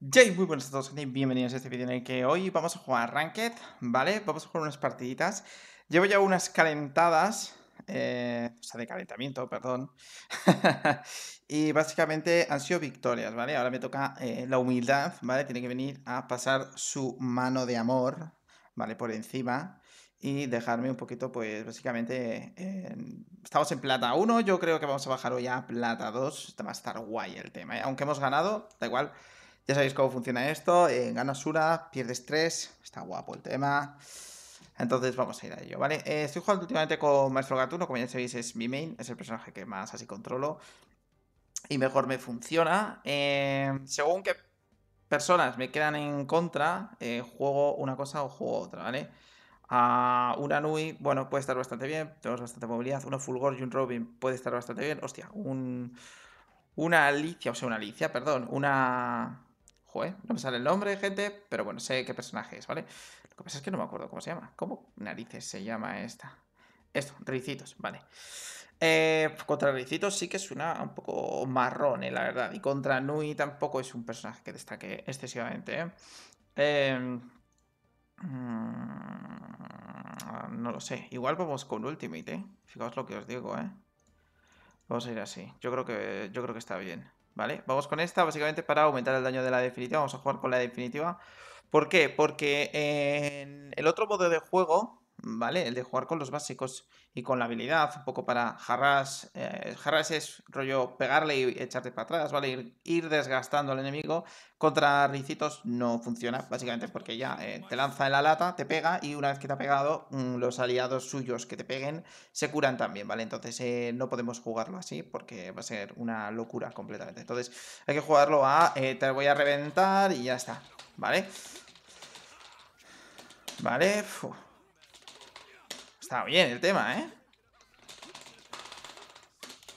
Jay, muy buenos a todos bienvenidos a este vídeo en el que hoy vamos a jugar Ranked, ¿vale? Vamos a jugar unas partiditas. Llevo ya unas calentadas, eh, o sea, de calentamiento, perdón. y básicamente han sido victorias, ¿vale? Ahora me toca eh, la humildad, ¿vale? Tiene que venir a pasar su mano de amor, ¿vale? Por encima y dejarme un poquito, pues básicamente, estamos en plata 1, yo creo que vamos a bajar hoy a plata 2, va a estar guay el tema, ¿eh? aunque hemos ganado, da igual, ya sabéis cómo funciona esto. Eh, ganas una, pierdes tres. Está guapo el tema. Entonces vamos a ir a ello, ¿vale? Eh, estoy jugando últimamente con Maestro Gatuno, como ya sabéis es mi main, es el personaje que más así controlo y mejor me funciona. Eh, según qué personas me quedan en contra, juego una cosa o juego otra, ¿vale? A una Nui, bueno, puede estar bastante bien, tenemos bastante movilidad. Una Fulgor y un Robin puede estar bastante bien. Hostia, un... Una Alicia, o sea, una Alicia, perdón, una... Joder, no me sale el nombre, gente, pero bueno, sé qué personaje es, ¿vale? Lo que pasa es que no me acuerdo cómo se llama. ¿Cómo narices se llama esta? Esto, Ricitos, vale. Eh, contra Ricitos sí que suena un poco marrón, eh, la verdad. Y contra Nui tampoco es un personaje que destaque excesivamente, ¿eh? eh no lo sé. Igual vamos con Ultimate, ¿eh? Fijaos lo que os digo, ¿eh? Vamos a ir así. Yo creo que, yo creo que está bien. ¿Vale? Vamos con esta, básicamente para aumentar el daño de la definitiva. Vamos a jugar con la definitiva. ¿Por qué? Porque en el otro modo de juego, ¿vale? El de jugar con los básicos y con la habilidad, un poco para jarras. Eh, jarras es rollo pegarle y echarte para atrás, ¿vale? Ir, desgastando al enemigo. Contra ricitos no funciona, básicamente porque ya eh, te lanza en la lata, te pega y una vez que te ha pegado, mm, los aliados suyos que te peguen se curan también, ¿vale? Entonces eh, no podemos jugarlo así porque va a ser una locura completamente. Entonces hay que jugarlo a te voy a reventar y ya está, ¿vale? Vale, Está bien el tema, ¿eh?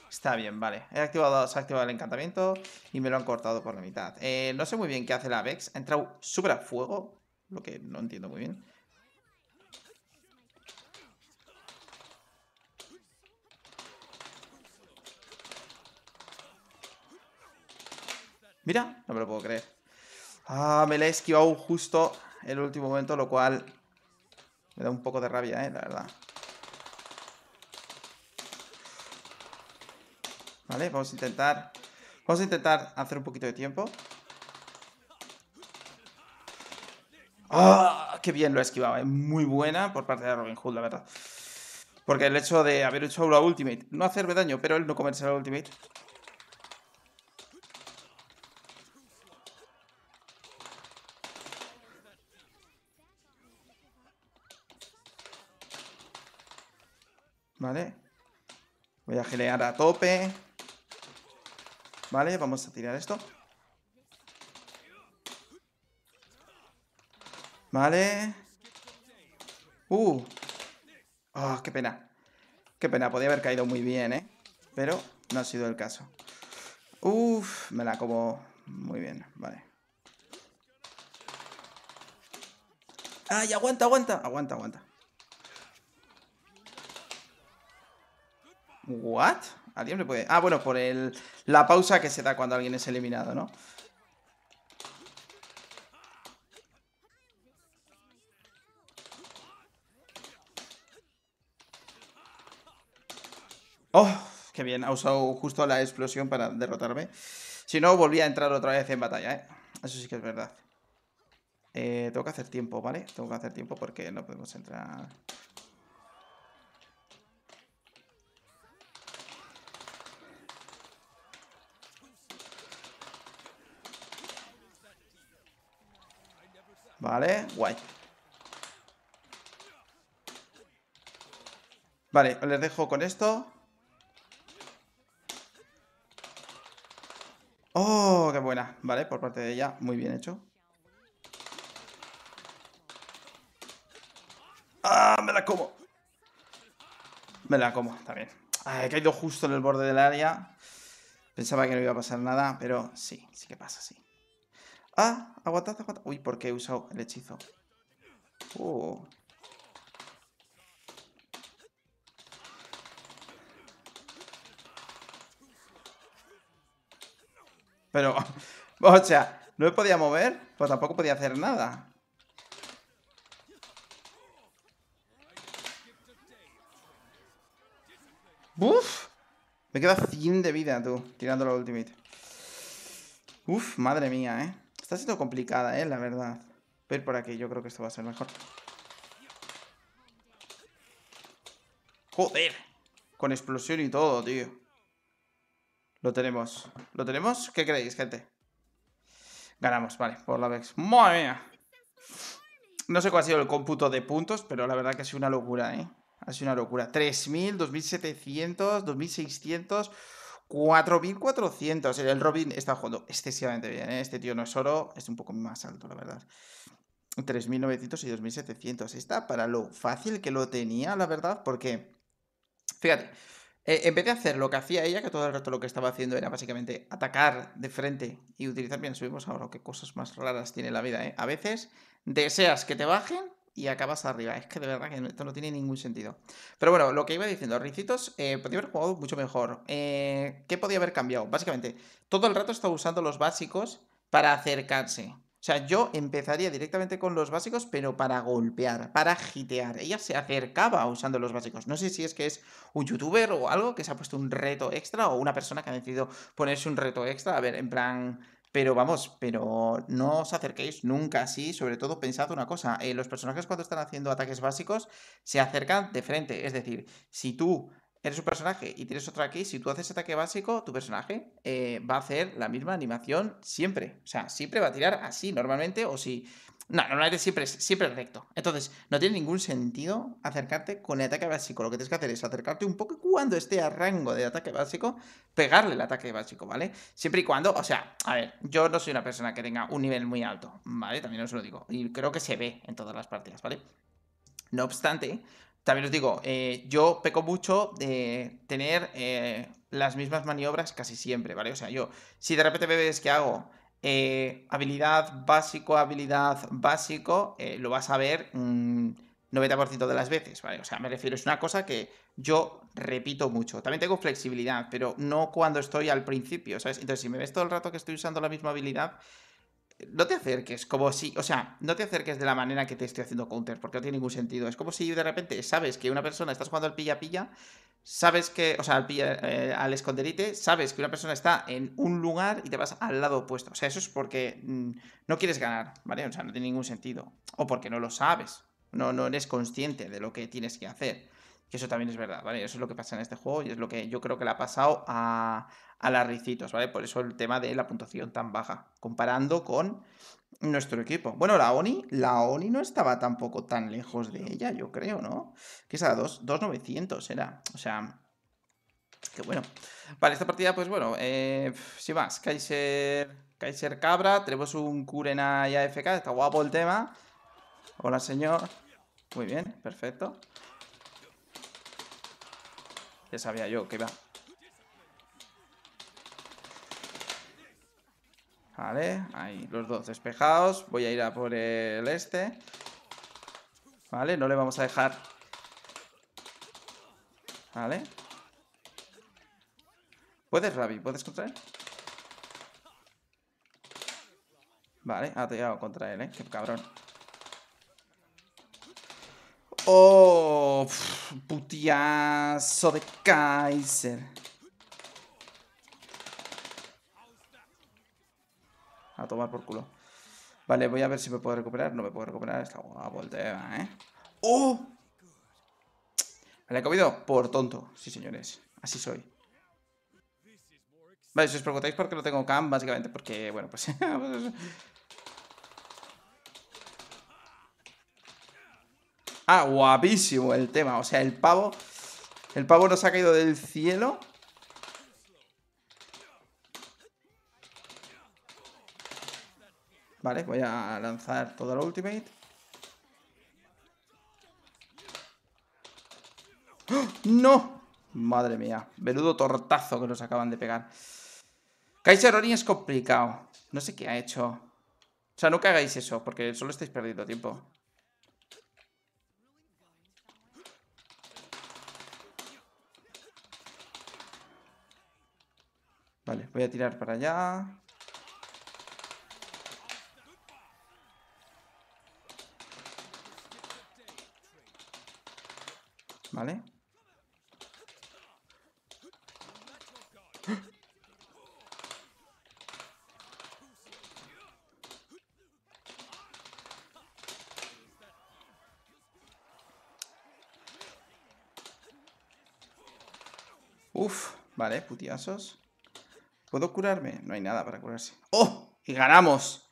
Está bien, vale. He activado, se ha activado el encantamiento y me lo han cortado por la mitad. Eh, no sé muy bien qué hace la Vex. Ha entrado súper a fuego, lo que no entiendo muy bien. Mira, no me lo puedo creer. Ah, me la he esquivado justo el último momento, lo cual me da un poco de rabia, eh, la verdad. Vamos a intentar... Vamos a intentar hacer un poquito de tiempo. ¡Ah! ¡Qué bien lo he esquivado! Es muy buena por parte de Robin Hood, la verdad. Porque el hecho de haber hecho la ultimate, no hacerme daño, pero él no comerse la ultimate, Vale. Voy a gelear a tope. Vale, vamos a tirar esto. Vale. Uh. Oh, qué pena. Qué pena, podía haber caído muy bien, ¿eh? Pero no ha sido el caso. Uf, me la como muy bien, vale. ¡Ay, aguanta, aguanta! Aguanta, aguanta. ¿What? ¿Alguien me puede...? Ah, bueno, por el... la pausa que se da cuando alguien es eliminado, ¿no? ¡Oh! ¡Qué bien! Ha usado justo la explosión para derrotarme. Si no, volvía a entrar otra vez en batalla, ¿eh? Eso sí que es verdad. Eh, tengo que hacer tiempo, ¿vale? Tengo que hacer tiempo porque no podemos entrar... Vale, guay. Vale, les dejo con esto. ¡Oh, qué buena! Vale, por parte de ella, muy bien hecho. ¡Ah, me la como! Me la como, está bien. he caído justo en el borde del área. Pensaba que no iba a pasar nada, pero sí, sí que pasa, sí. Ah, aguantad, aguantad. Uy, ¿por qué he usado el hechizo? Uh. Pero, o sea, No me podía mover, pues tampoco podía hacer nada. ¡Uf! Me queda 100 de vida, tú, tirando la ultimate. Uf, madre mía, ¿eh? Está siendo complicada, ¿eh? La verdad. Voy por aquí, yo creo que esto va a ser mejor. ¡Joder! Con explosión y todo, tío. Lo tenemos. ¿Lo tenemos? ¿Qué creéis, gente? Ganamos, vale, por la Vex. ¡Madre mía! No sé cuál ha sido el cómputo de puntos, pero la verdad que ha sido una locura, ¿eh? Ha sido una locura. 3.000, 2.700, 2.600, 4.400. El Robin está jugando excesivamente bien. ¿eh? Este tío no es oro, es un poco más alto, la verdad. 3.900 y 2.700. Está para lo fácil que lo tenía, la verdad, porque... Fíjate, eh, en vez de hacer lo que hacía ella, que todo el rato lo que estaba haciendo era básicamente atacar de frente y utilizar bien, subimos ahora, qué cosas más raras tiene la vida, ¿eh? A veces deseas que te bajen y acabas arriba. Es que de verdad que esto no tiene ningún sentido. Pero bueno, lo que iba diciendo, Ricitos eh, podría haber jugado mucho mejor. Eh, ¿Qué podía haber cambiado? Básicamente, todo el rato estaba usando los básicos para acercarse. O sea, yo empezaría directamente con los básicos, pero para golpear, para gitear. Ella se acercaba usando los básicos. No sé si es que es un youtuber o algo que se ha puesto un reto extra o una persona que ha decidido ponerse un reto extra. A ver, en plan, pero vamos, pero no os acerquéis nunca así, sobre todo pensad una cosa, eh, los personajes cuando están haciendo ataques básicos se acercan de frente, es decir, si tú eres un personaje y tienes otro aquí, si tú haces ataque básico, tu personaje eh, va a hacer la misma animación siempre, o sea, siempre va a tirar así normalmente, o si no, normalmente siempre es, siempre recto. Entonces, no tiene ningún sentido acercarte con el ataque básico. Lo que tienes que hacer es acercarte un poco y cuando esté a rango de ataque básico, pegarle el ataque básico, ¿vale? Siempre y cuando, o sea, a ver, yo no soy una persona que tenga un nivel muy alto, ¿vale? También os lo digo. Y creo que se ve en todas las partidas, ¿vale? No obstante, también os digo, eh, yo peco mucho de tener eh, las mismas maniobras casi siempre, ¿vale? O sea, yo, si de repente me ves que hago eh, habilidad básico, habilidad básico, eh, lo vas a ver 90% de las veces, ¿vale? O sea, me refiero, es una cosa que yo repito mucho. También tengo flexibilidad, pero no cuando estoy al principio, ¿sabes? Entonces, si me ves todo el rato que estoy usando la misma habilidad, no te acerques, como si, o sea, no te acerques de la manera que te estoy haciendo counter, porque no tiene ningún sentido. Es como si de repente sabes que una persona estás jugando al pilla-pilla sabes que, o sea, al, eh, al, esconderite, sabes que una persona está en un lugar y te vas al lado opuesto. O sea, eso es porque mm, no quieres ganar, ¿vale? O sea, no tiene ningún sentido. O porque no lo sabes. No, no eres consciente de lo que tienes que hacer. Que eso también es verdad, ¿vale? Eso es lo que pasa en este juego y es lo que yo creo que le ha pasado a, a las Ricitos, ¿vale? Por eso el tema de la puntuación tan baja, comparando con nuestro equipo. Bueno, la Oni, la Oni no estaba tampoco tan lejos de ella, yo creo, ¿no? Que es a 2.900 era, o sea... Que bueno. Vale, esta partida, pues bueno, eh, sin más, Kaiser, Kaiser Cabra, tenemos un Kurena y AFK, está guapo el tema. Hola, señor. Muy bien, perfecto. Ya sabía yo que iba Vale, ahí los dos despejados. Voy a ir a por el este. Vale, no le vamos a dejar. Vale. ¿Puedes, Ravi? ¿Puedes contra él? Vale, ha tirado contra él, ¿eh? Qué cabrón. ¡Oh! Putiazo de Kaiser. A tomar por culo. Vale, voy a ver si me puedo recuperar. No me puedo recuperar. Está guapo el tema, ¿eh? ¡Oh! ¿Me he comido? Por tonto. Sí, señores. Así soy. Vale, si os preguntáis por qué no tengo cam, básicamente porque, bueno, pues... ah, guapísimo el tema. O sea, el pavo... El pavo nos ha caído del cielo Vale, voy a lanzar todo el ultimate. ¡Oh! ¡No! Madre mía, menudo tortazo que nos acaban de pegar. Kaiser Ronin es complicado. No sé qué ha hecho. O sea, nunca hagáis eso, porque solo estáis perdiendo tiempo. Vale, voy a tirar para allá. ¿Vale? Uf, vale, putiasos. ¿Puedo curarme? No hay nada para curarse. ¡Oh! ¡Y ganamos!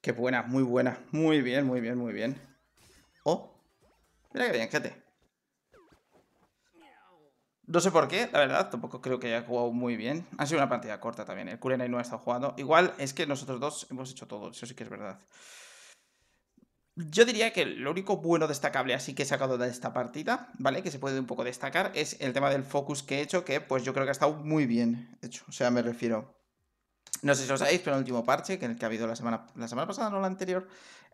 Qué buena, muy buena. Muy bien, muy bien, muy bien. ¡Oh! Mira qué bien, gente. No sé por qué, la verdad, tampoco creo que haya jugado muy bien. Ha sido una partida corta también, el Kurenai no ha estado jugando. Igual es que nosotros dos hemos hecho todo, eso sí que es verdad. Yo diría que lo único bueno destacable así que he sacado de esta partida, ¿vale? Que se puede un poco destacar, es el tema del focus que he hecho, que pues yo creo que ha estado muy bien hecho. O sea, me refiero... No sé si lo sabéis, pero en el último parche, que en el que ha habido la semana, la semana pasada, no la anterior,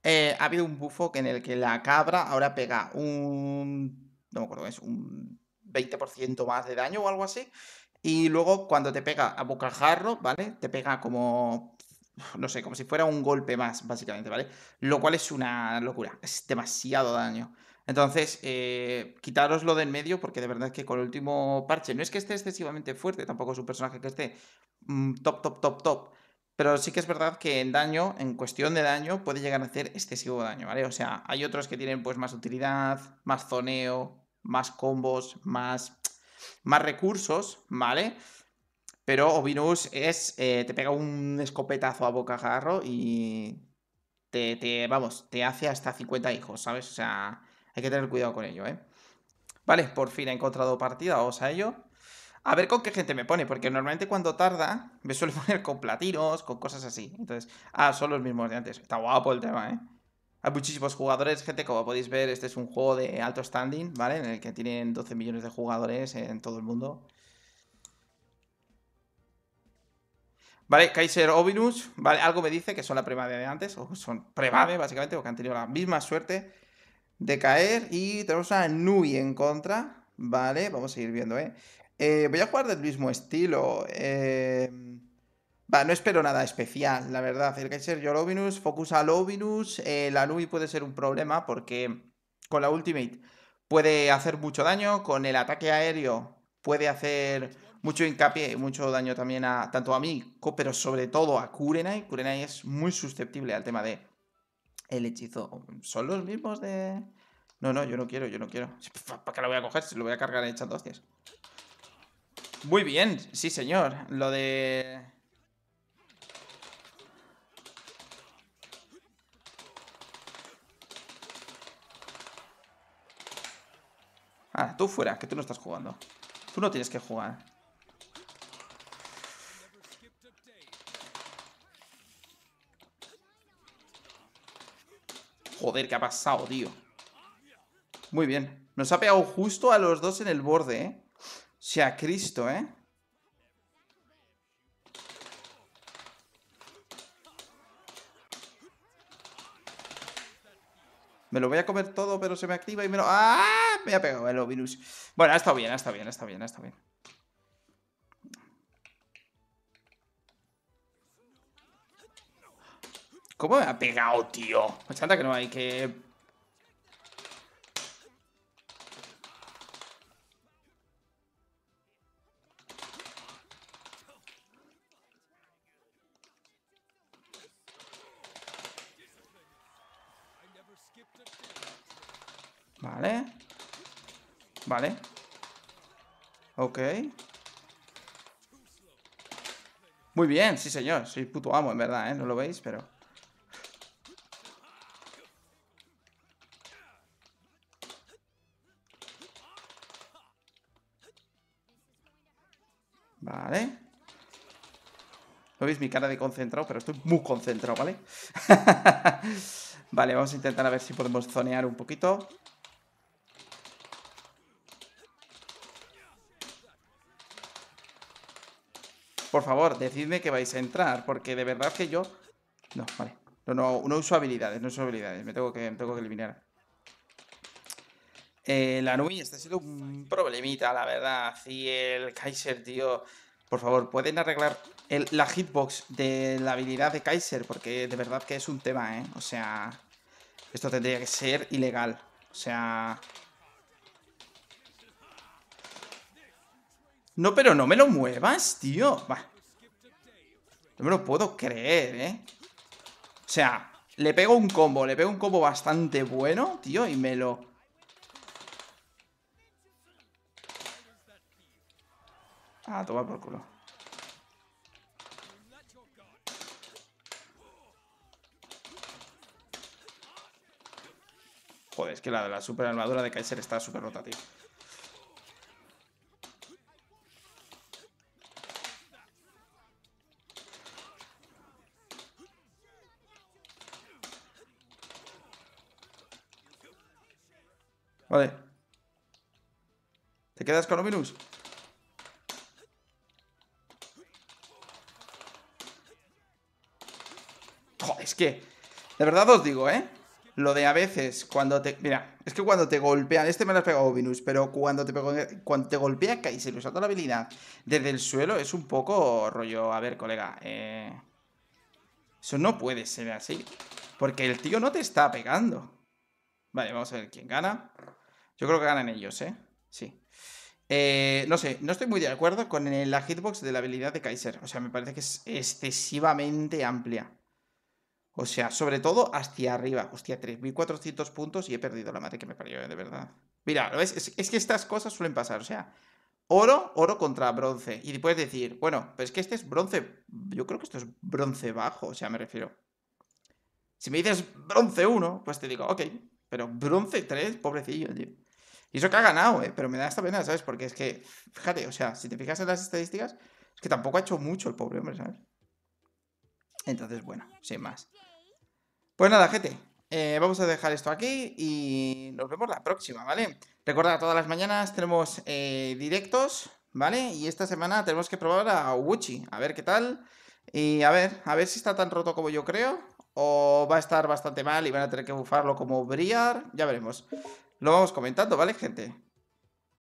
eh, ha habido un bufo en el que la cabra ahora pega un... No me acuerdo, es un 20% más de daño o algo así. Y luego cuando te pega a bocajarro, ¿vale? Te pega como no sé, como si fuera un golpe más, básicamente, ¿vale? Lo cual es una locura, es demasiado daño. Entonces, eh, quitároslo de en medio, porque de verdad que con el último parche no es que esté excesivamente fuerte, tampoco es un personaje que esté mm, top, top, top, top. Pero sí que es verdad que en daño, en cuestión de daño, puede llegar a hacer excesivo daño, ¿vale? O sea, hay otros que tienen pues más utilidad, más zoneo, más combos, más, más recursos, ¿vale? Pero Ovinus es. Eh, te pega un escopetazo a bocajarro y. Te, vamos, te hace hasta 50 hijos, ¿sabes? O sea, hay que tener cuidado con ello, ¿eh? Vale, por fin he encontrado partida, vamos a ello. A ver con qué gente me pone, porque normalmente cuando tarda me suele poner con platinos, con cosas así. Entonces, ah, son los mismos de antes. Está guapo el tema, ¿eh? Hay muchísimos jugadores, gente, como podéis ver, este es un juego de alto standing, ¿vale? En el que tienen 12 millones de jugadores en todo el mundo. Vale, Kaiser Ovinus, vale, algo me dice que son la premade de antes, o son premade básicamente, porque han tenido la misma suerte de caer. Y tenemos a Nui en contra, vale, vamos a seguir viendo, ¿eh? eh voy a jugar del mismo estilo. Eh... Va, no espero nada especial, la verdad. El Kaiser Ovinus, Focus al Ovinus, eh, la Nui puede ser un problema porque con la Ultimate puede hacer mucho daño, con el ataque aéreo puede hacer mucho hincapié mucho daño también a tanto a mí, pero sobre todo a Kurenai. Kurenai es muy susceptible al tema de el hechizo. ¿Son los mismos de...? No, no, yo no quiero, yo no quiero. ¿Para qué lo voy a coger? Si lo voy a cargar echando hostias. Muy bien, sí señor. Lo de... Ah, tú fuera, que tú no estás jugando. Tú no tienes que jugar. Joder, ¿qué ha pasado, tío? Muy bien. Nos ha pegado justo a los dos en el borde, ¿eh? Sea, Cristo, ¿eh? Me lo voy a comer todo, pero se me activa y me lo... ¡Ah! Me ha pegado el virus. Bueno, ha estado bien, ha estado bien, ha estado bien, ha estado bien. ¿Cómo me ha pegado, tío? Me chanta que no hay que... Vale. Ok. Muy bien, sí señor. Soy puto amo, en verdad, ¿eh? No lo veis, pero... Vale. No veis mi cara de concentrado, pero estoy muy concentrado, ¿vale? vale, vamos a intentar a ver si podemos zonear un poquito. Por favor, decidme que vais a entrar, porque de verdad que yo... No, vale. No, uso habilidades, no uso habilidades. Me tengo que, tengo que eliminar. Eh, la Nui está siendo un problemita, la verdad. Y el Kaiser, tío... Por favor, ¿pueden arreglar la hitbox de la habilidad de Kaiser? Porque de verdad que es un tema, ¿eh? O sea... Esto tendría que ser ilegal. O sea... No, pero no me lo muevas, tío. Va. No me lo puedo creer, ¿eh? O sea, le pego un combo, le pego un combo bastante bueno, tío, y me lo... Ah, toma por culo. Joder, es que la de la super armadura de Kaiser está súper rota, tío. Vale. ¿Te quedas con Ominus? Joder, es que... De verdad os digo, ¿eh? Lo de a veces, cuando te... Mira, es que cuando te golpean... Este me lo has pegado Ominus, pero cuando te, cuando te golpea Kaiser usando la habilidad desde el suelo es un poco rollo... A ver, colega, eh... Eso no puede ser así. Porque el tío no te está pegando. Vale, vamos a ver quién gana. Yo creo que ganan ellos, ¿eh? Sí. Eh, no sé, no estoy muy de acuerdo con la hitbox de la habilidad de Kaiser. O sea, me parece que es excesivamente amplia. O sea, sobre todo hacia arriba. Hostia, 3.400 puntos y he perdido la madre que me parió, ¿eh? de verdad. Mira. Es, que estas cosas suelen pasar. O sea, oro, oro contra bronce. Y puedes decir, bueno, pues es que este es bronce. Yo creo que esto es bronce bajo. O sea, me refiero. Si me dices bronce 1, pues te digo, ok. Pero bronce 3, pobrecillo, tío. Y eso que ha ganado, ¿eh? Pero me da esta pena, ¿sabes? Porque es que, fíjate, o sea, si te fijas en las estadísticas, es que tampoco ha hecho mucho el pobre hombre, ¿sabes? Entonces, bueno, sin más. Pues nada, gente. Eh, vamos a dejar esto aquí y nos vemos la próxima, ¿vale? Recuerda, todas las mañanas tenemos eh, directos, ¿vale? Y esta semana tenemos que probar a Wuchi, a ver qué tal. Y a ver, a ver si está tan roto como yo creo. O va a estar bastante mal y van a tener que bufarlo como Briar. Ya veremos. Lo vamos comentando, ¿vale, gente?